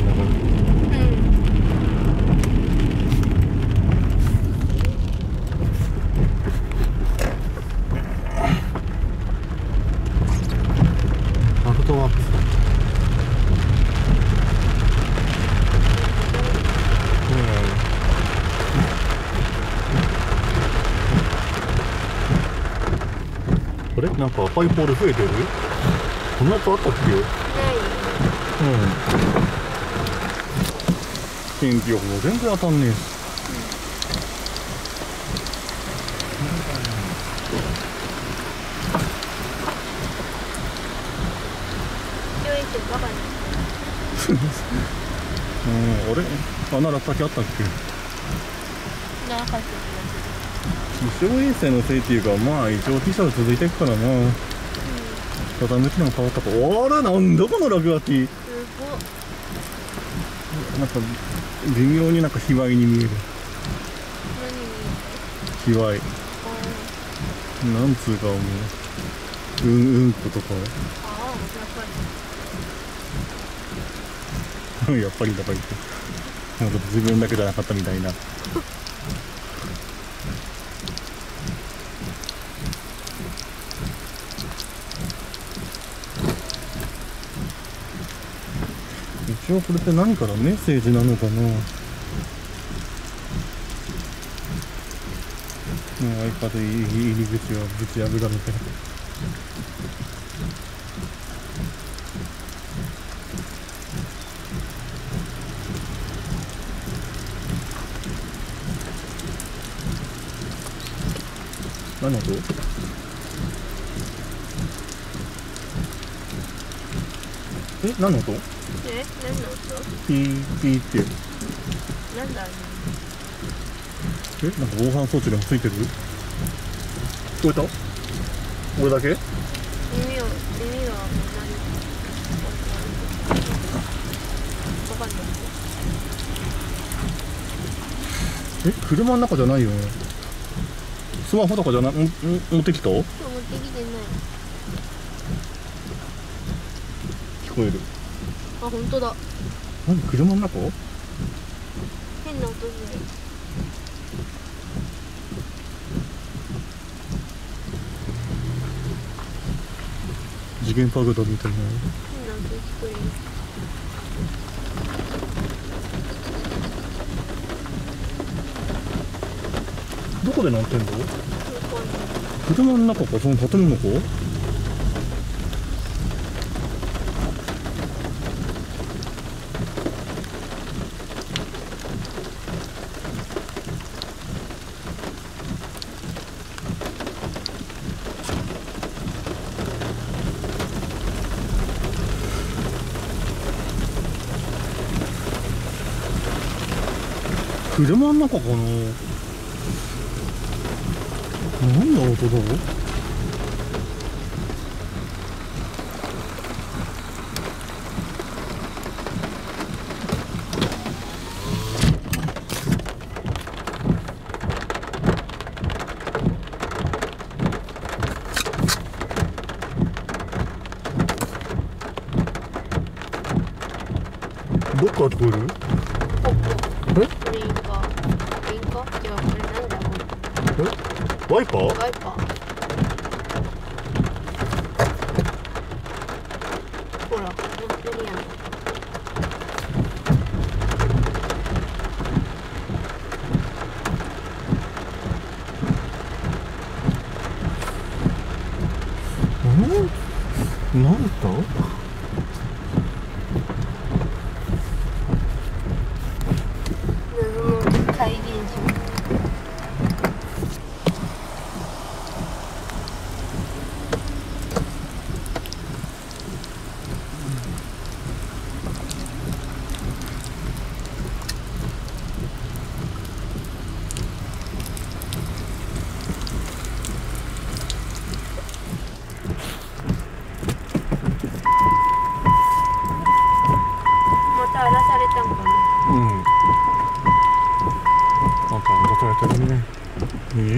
んだから。あれ？なんか赤いポール増えてる？こんなやつあったっけ？ない。うん天気予報全然当たんねえ。うん。あれ？穴落先あったっけ？なかった気象衛星のせいっていうかまあ一応気象続いていくからな。ただ向きも変わったか。あれなんだこの落書き。すごっ。なんか微妙になんか卑猥に見える。何卑猥。なんつうかも。ううんうんことか。ああやっぱりやっぱりだから言って。なんか自分だけじゃなかったみたいな。一応これって何からメッセージなのかな？ね iPad 入り口はぶち破られて。何の音？え何の音？え？何の音？ピーピーって。なんだろうえ？なんか防犯装置でもついてる？聞こえた？俺だけ？耳を耳は何わかんない。え？車の中じゃないよね？スマホとかじゃないんん持ってきた？持ってきてない。こえる。あ本当だ。何車の中変な音する次元パグダみたいな。変な音聞こえる。どこで鳴ってんの？車の中か？その建物か？車の中かな？何の音だろう？どっから聞こえるポッポえこれインカインカ違うこれなんだこれえワイパー？ワイパー。ほら乗ってるやん。うん？なんだ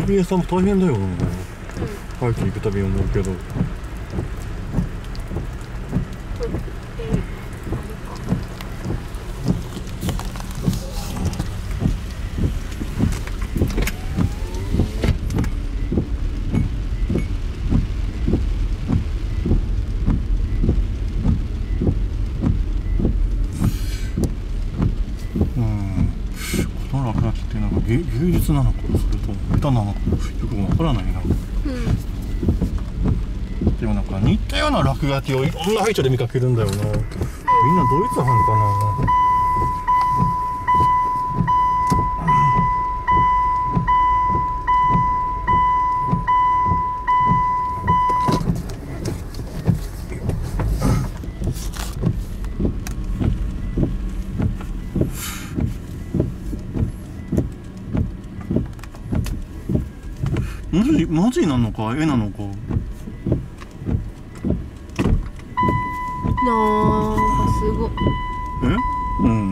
LBS さんも大変だよな、うん、早く行くたび思うけど、うん、この落書きってなんか芸芸術なのか下手なのかよくわからないな。うん。でもなんか似たような落書きをいろんな配置で見かけるんだよな。みんなドイツ班かな文字文字なのか？絵なのか？なんかすごい。え？うん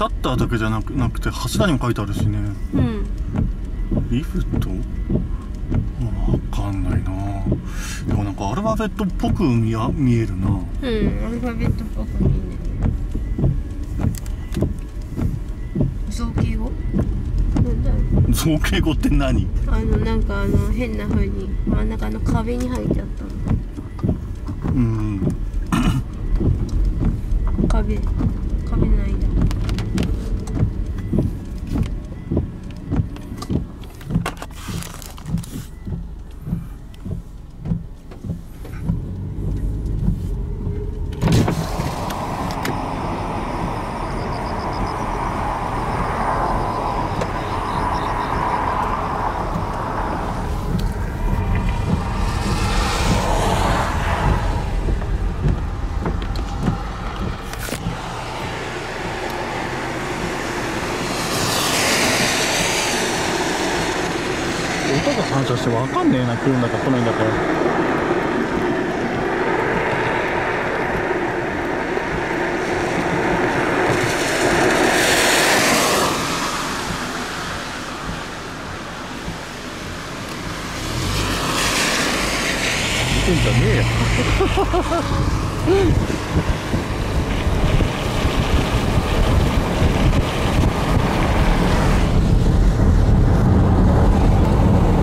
シャッターだけじゃなくなくて柱にも書いてあるしね。うんリフト？わかんないな。でもなんかアルファベットっぽく見や見えるな。うんアルファベットっぽく見える。造形語？なんだろう。造形語って何？あのなんかあの変な風に真ん中の壁に入っちゃったうん。の壁。壁の間音が反射してわかんねえな来るんだか来ないんだか見てんじゃねえよ。